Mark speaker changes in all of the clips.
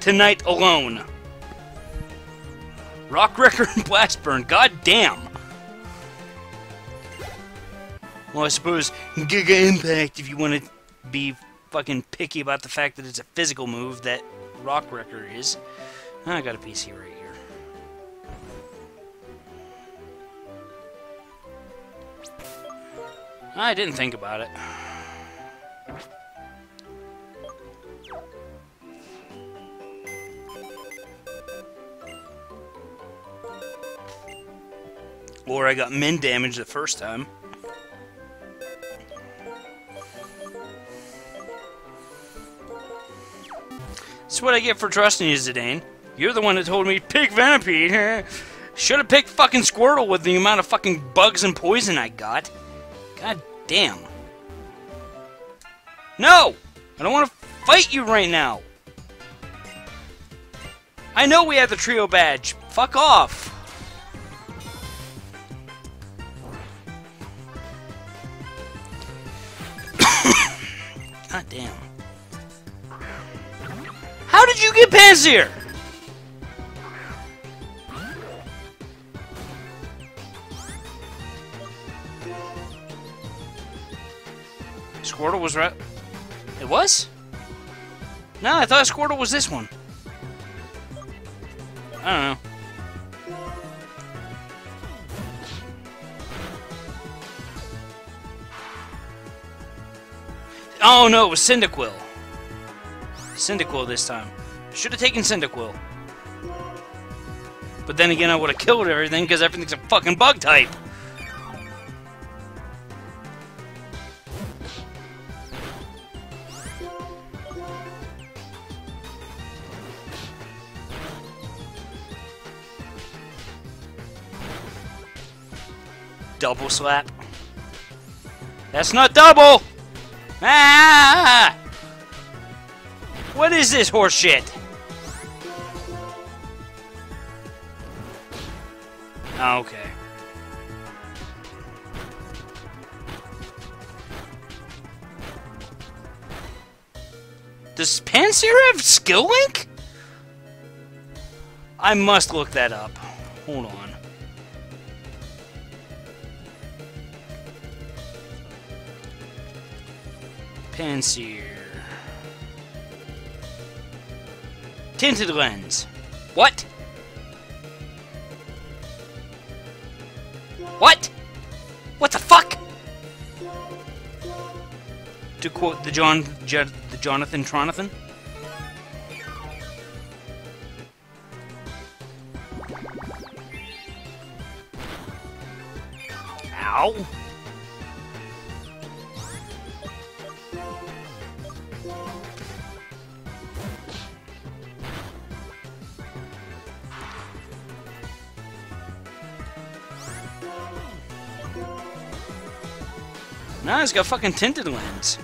Speaker 1: tonight alone. Rock Rockwrecker and Blastburn, god damn. Well, I suppose Giga Impact if you want to be fucking picky about the fact that it's a physical move that Rock Rockwrecker is. I got a PC right here. I didn't think about it. Or I got min damage the first time. That's what I get for trusting you, Zidane. You're the one that told me pick Venipede. Should have picked fucking Squirtle with the amount of fucking bugs and poison I got. God damn. No! I don't want to fight you right now. I know we have the trio badge. Fuck off. God damn. How did you get past here? Squirtle was right. It was? No, I thought Squirtle was this one. I don't know. Oh no, it was Cyndaquil. Cyndaquil this time. Should have taken Cyndaquil. But then again, I would have killed everything because everything's a fucking bug type. Double slap. That's not double! Ah! What is this horseshit? Okay. Does Pansear have skill link? I must look that up. Hold on. Pansear. Tinted lens. What? What? What the fuck? To quote the John, J the Jonathan Tronathan. Ow. He's got fucking tinted lens.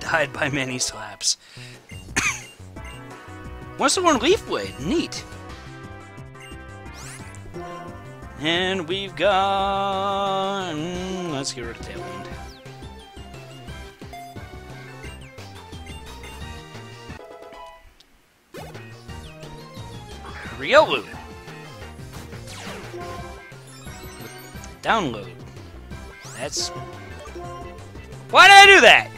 Speaker 1: Died by many slaps. What's the one leaf blade? Neat. And we've got... Let's get rid of Tailwind. Riolu. Download. That's... Why did I do that?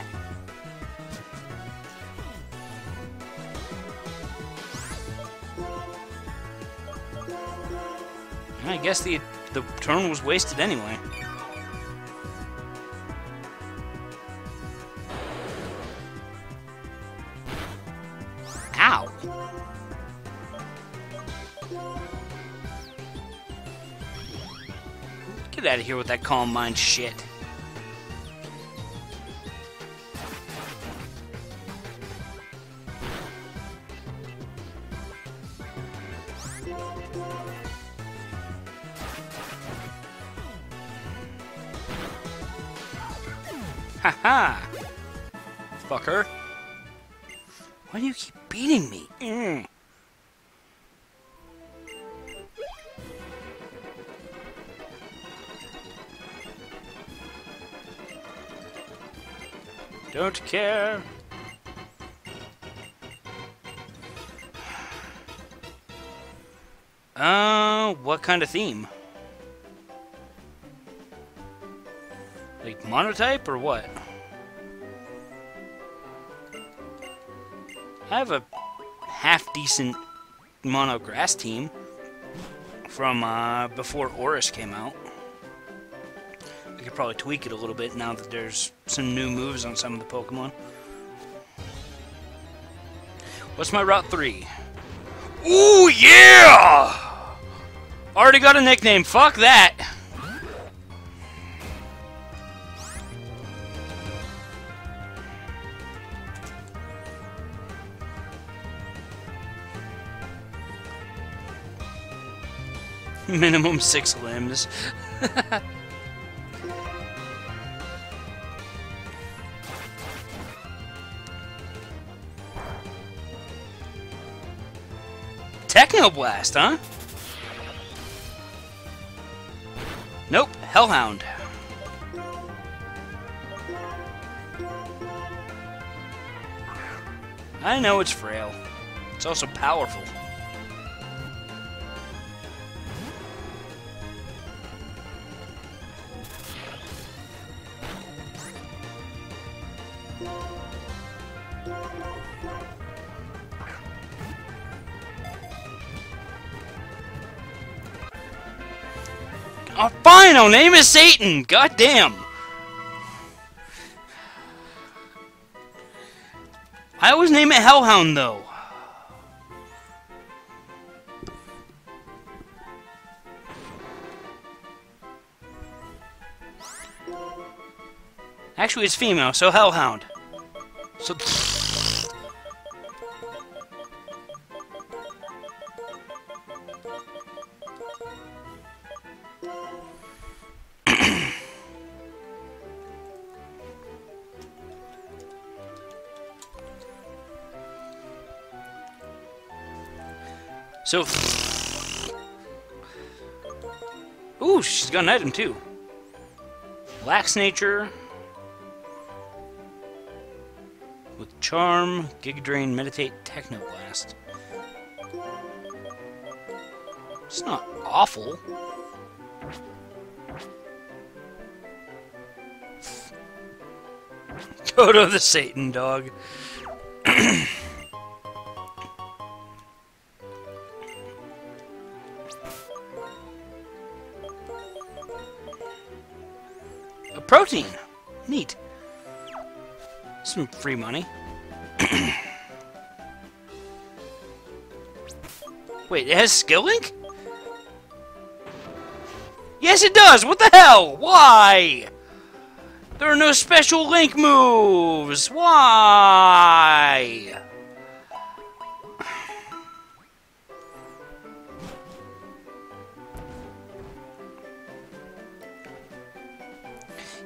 Speaker 1: I guess the the turn was wasted anyway. Here with that calm mind shit. Haha! Fucker. Why do you keep beating me? Mm. Don't care. Uh, what kind of theme? Like monotype or what? I have a half decent mono grass team from uh, before ORAS came out. Could probably tweak it a little bit now that there's some new moves on some of the Pokemon. What's my Route 3? Ooh, yeah! Already got a nickname. Fuck that. Minimum six limbs. Technoblast, huh? Nope, Hellhound. I know it's frail. It's also powerful. Fine, name is Satan! God damn! I always name it Hellhound, though. Actually, it's female, so Hellhound. So... So... Ooh, she's got an item too. Lax Nature. With Charm, Giga Drain, Meditate, Technoblast. It's not awful. Toto the Satan dog. protein. Neat. Some free money. Wait, it has skill link? Yes, it does! What the hell? Why? There are no special link moves! Why?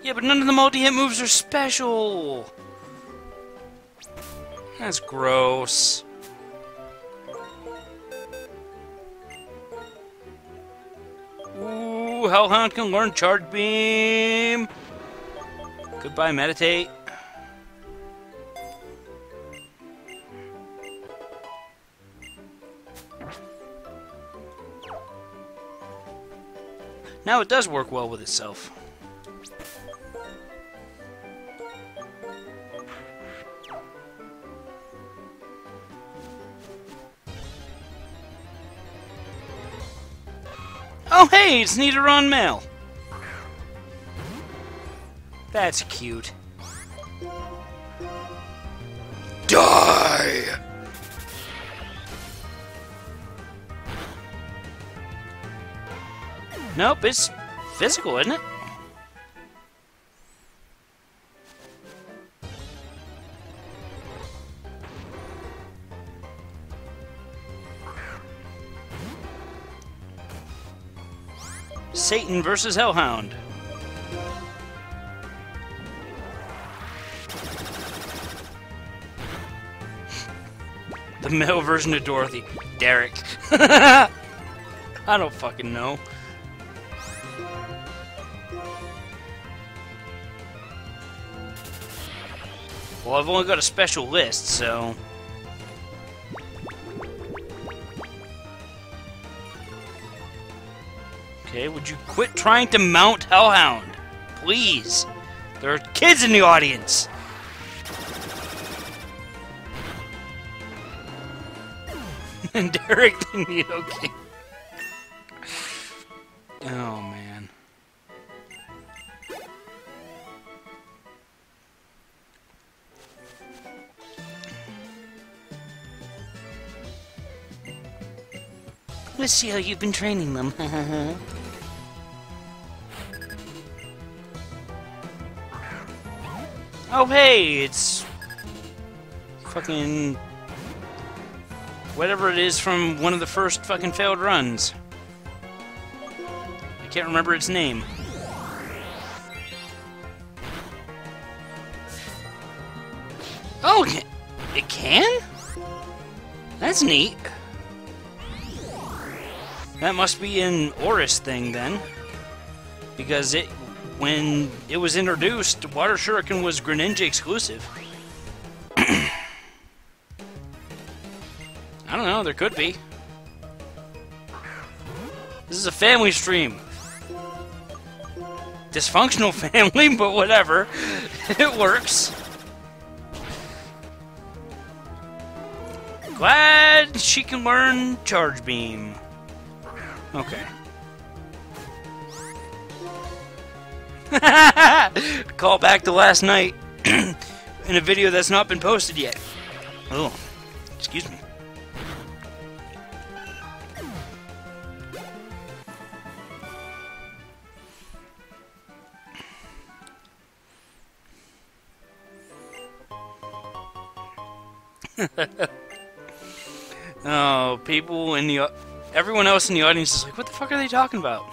Speaker 1: Yeah, but none of the multi-hit moves are special! That's gross. Ooh, Hellhound can learn Charge Beam! Goodbye, Meditate. Now it does work well with itself. Oh hey, it's Nidoran Male. That's cute. Die! Nope, it's physical, isn't it? Satan versus Hellhound. The male version of Dorothy. Derek. I don't fucking know. Well, I've only got a special list, so... Okay, would you quit trying to mount Hellhound? Please. There are kids in the audience. and Derek the Nidoking. Oh, man. Let's see how you've been training them. oh, hey, it's fucking whatever it is from one of the first fucking failed runs. I can't remember its name. Oh, it can? That's neat. That must be an ORAS thing then. Because it when it was introduced, Water Shuriken was Greninja exclusive. I don't know, there could be. This is a family stream. Dysfunctional family, but whatever. it works. Glad she can learn Charge Beam. Okay. Call back to last night in a video that's not been posted yet. Oh, excuse me. oh, people in the everyone else in the audience is like, what the fuck are they talking about?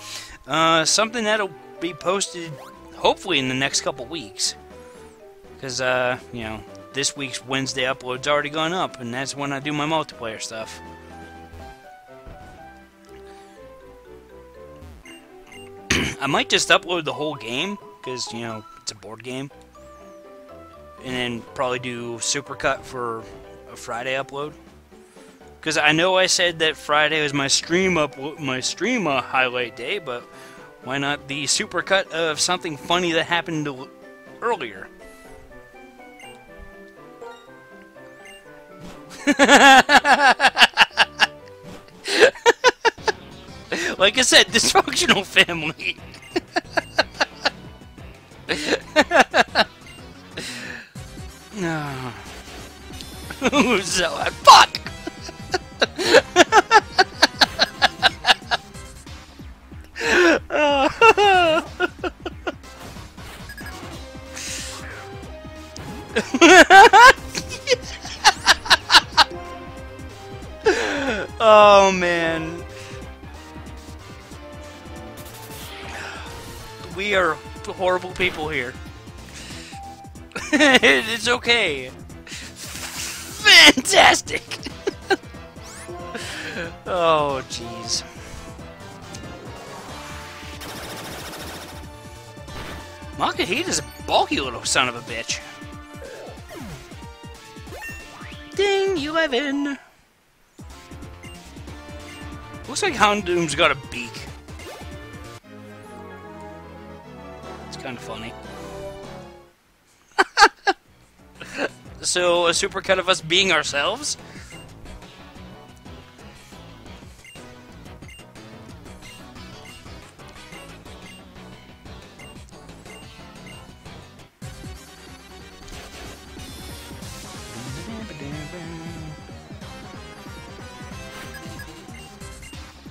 Speaker 1: Uh, something that'll be posted hopefully in the next couple weeks. Because, uh, you know, this week's Wednesday upload's already gone up, and that's when I do my multiplayer stuff. I might just upload the whole game, because, you know, it's a board game. And then probably do Supercut for a Friday upload. Because I know I said that Friday was my stream up my stream uh, highlight day, but why not the supercut of something funny that happened earlier? like I said, dysfunctional family. no. so, fuck! oh We are horrible people here. it's okay. Fantastic. oh, jeez. is a bulky little son of a bitch. Ding, 11! Looks like Houndoom's got a beak. Funny. so, a supercut of us being ourselves?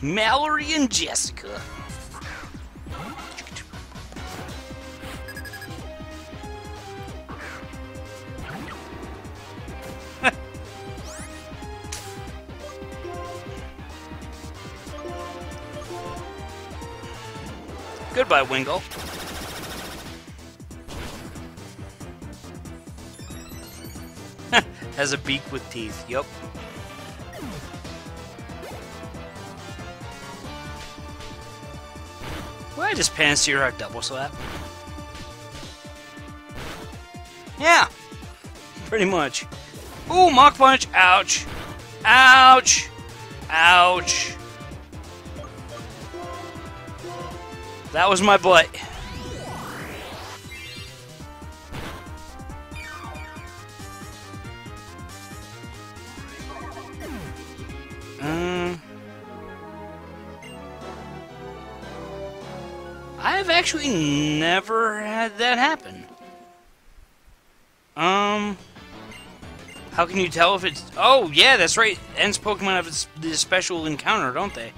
Speaker 1: Mallory and Jessica. Goodbye, Wingull. Has a beak with teeth, yup. Would I just pan a double slap? Yeah. Pretty much. Ooh, Mach Punch! Ouch! Ouch! Ouch! That was my butt. Um, I've actually never had that happen. Um, how can you tell if it's? Oh, yeah, that's right. N's Pokemon have this special encounter, don't they?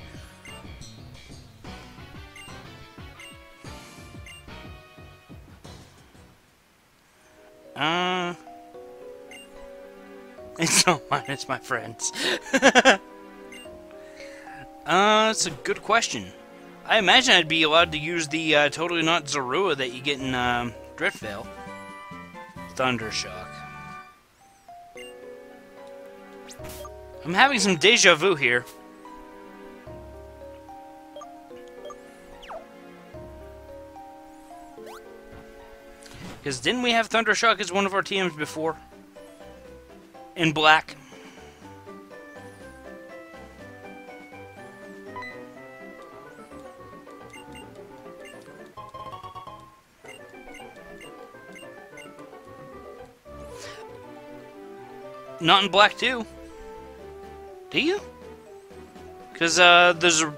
Speaker 1: It's my friends. uh, that's a good question. I imagine I'd be allowed to use the uh, totally not Zorua that you get in um, Driftveil. Thundershock. I'm having some deja vu here. Because didn't we have Thundershock as one of our TMs before? In black. Not in black too. Do you? Because uh, the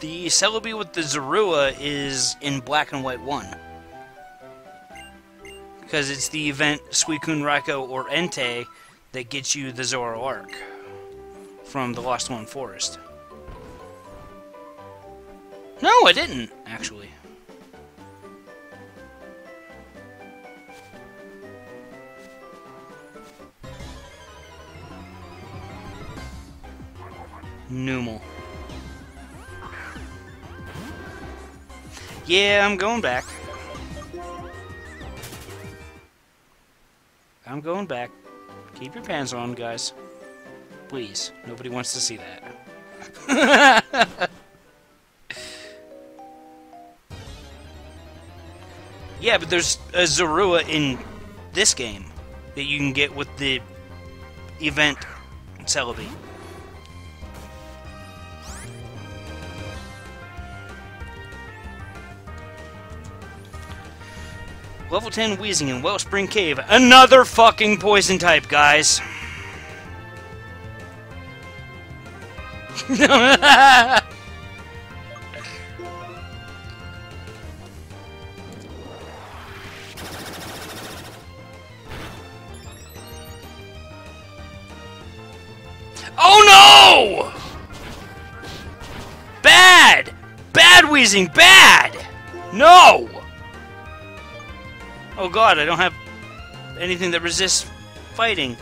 Speaker 1: the Celebi with the Zorua is in black and white one. Because it's the event Suicune Raikou or Entei that gets you the Zoroark from the Lostlorn Forest. No, I didn't, actually. Numel. Yeah, I'm going back. I'm going back. Keep your pants on, guys. Please. Nobody wants to see that. yeah, but there's a Zorua in this game that you can get with the event Celebi. Level 10 Weezing in Wellspring Cave. Another fucking poison type, guys. oh no! Bad! Bad Weezing, bad! No! Oh god, I don't have anything that resists fighting.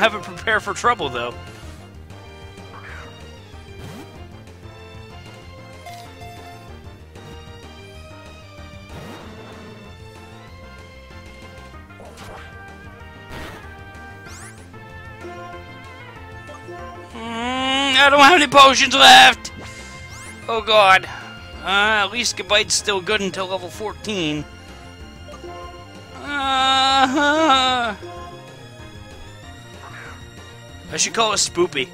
Speaker 1: Don't have to prepare for trouble, though. Mm, I don't have any potions left! Oh god. Uh, at least Gabite's still good until level 14. Uh -huh. I should call it Spoopy.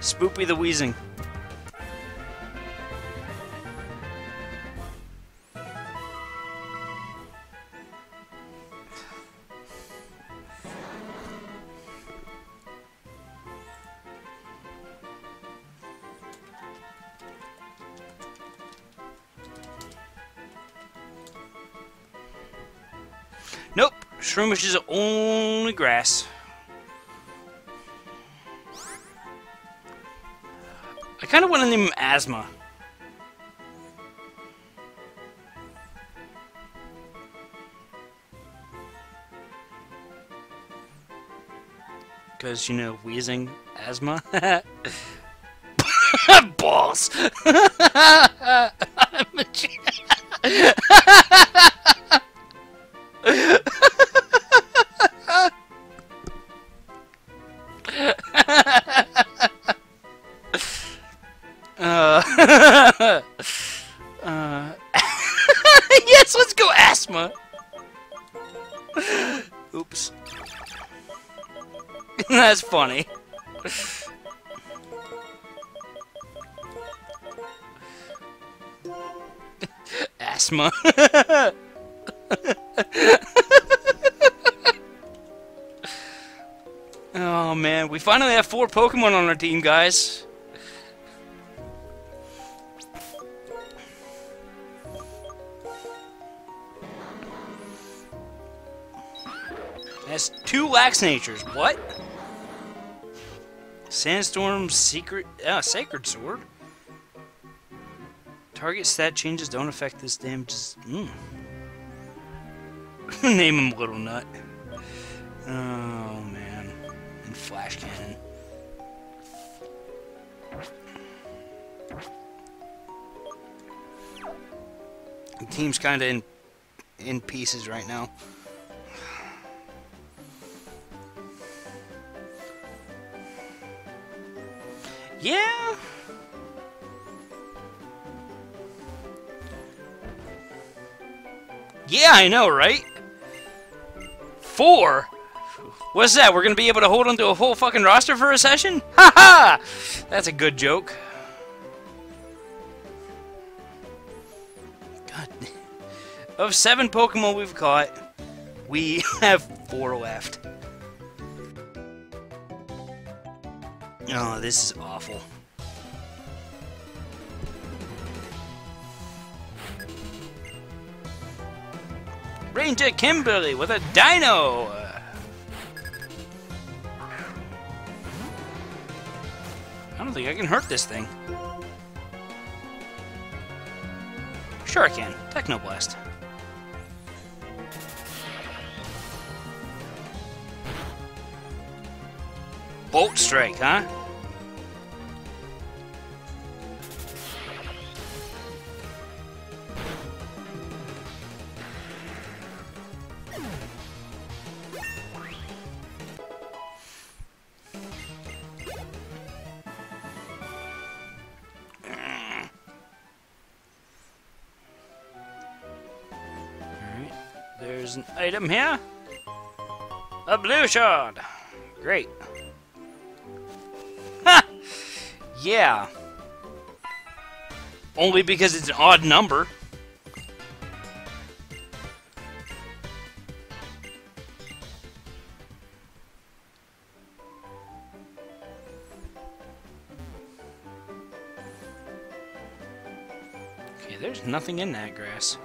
Speaker 1: Spoopy the Weezing. Nope, Shroomish is only grass. I kind of want to name him Asthma. Because, you know, wheezing, asthma. Balls! That's funny. Asthma. oh man, we finally have four Pokemon on our team, guys. Two Lax Natures. What? Sandstorm Secret uh, Sacred Sword. Target stat changes don't affect this damage. Mm. Name him Little Nut. Oh man. And Flash Cannon. The team's kind of in in pieces right now. Yeah. Yeah, I know, right? Four? What's that? We're gonna be able to hold onto a whole fucking roster for a session? Ha ha! That's a good joke. God. Of seven Pokemon we've caught, we have four left. Oh, this is awful. Ranger Kimberly with a dino! I don't think I can hurt this thing. Sure I can. Technoblast. Bolt Strike, huh? There's an item here. A blue shard. Great. Ha! Yeah. Only because it's an odd number. Okay, there's nothing in that grass.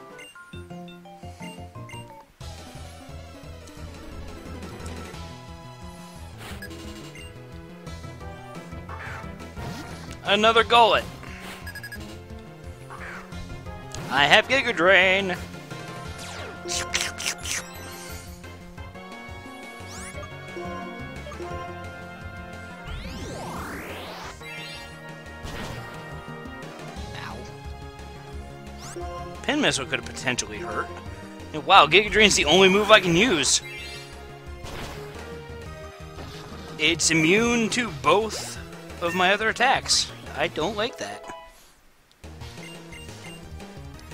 Speaker 1: Another gullet. I have Giga Drain. Pin Missile could have potentially hurt. Wow, Giga Drain's the only move I can use. It's immune to both of my other attacks. I don't like that.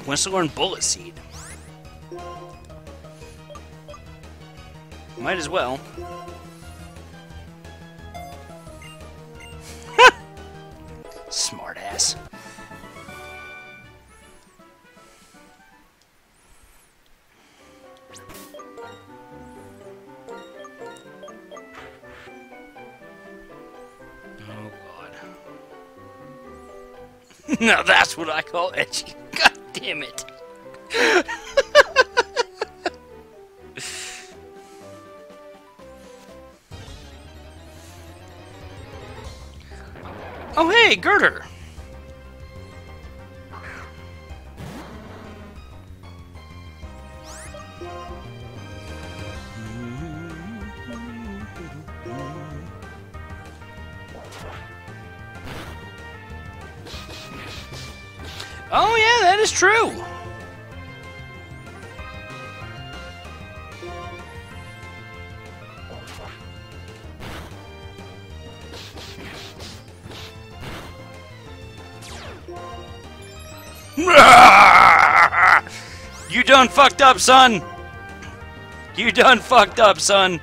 Speaker 1: To Bullet Seed. Might as well. Smartass. Now that's what I call edgy. God damn it. oh hey, Girder. Oh yeah, that is true. you done fucked up, son. You done fucked up, son.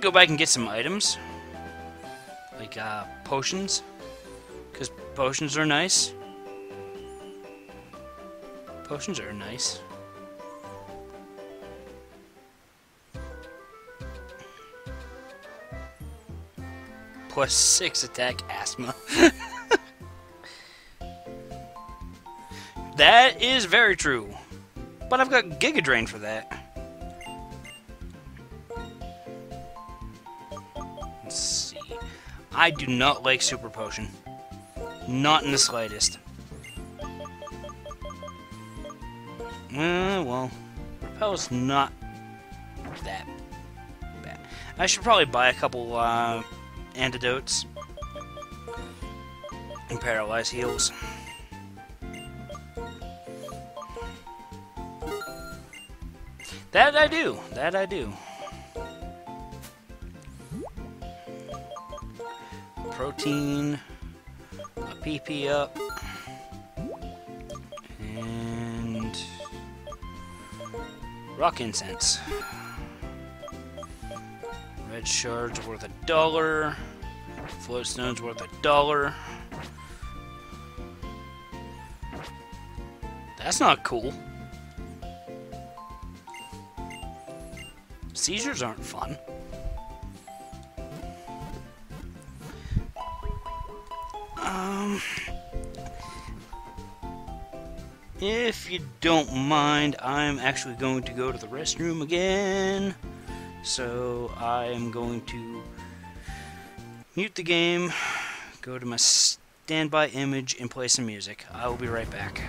Speaker 1: Probably go back and get some items. Like, uh, potions. Because potions are nice. Potions are nice. Plus 6 attack asthma. that is very true. But I've got Giga Drain for that. I do not like Super Potion. Not in the slightest. Uh, well, Repel's not that bad. I should probably buy a couple uh, antidotes and paralyze heals. That I do. That I do. Protein, a PP up, and rock incense. Red shards worth a dollar. Float stones worth a dollar. That's not cool. Seizures aren't fun. Um, if you don't mind, I'm actually going to go to the restroom again. So I am going to mute the game, go to my standby image, and play some music. I will be right back.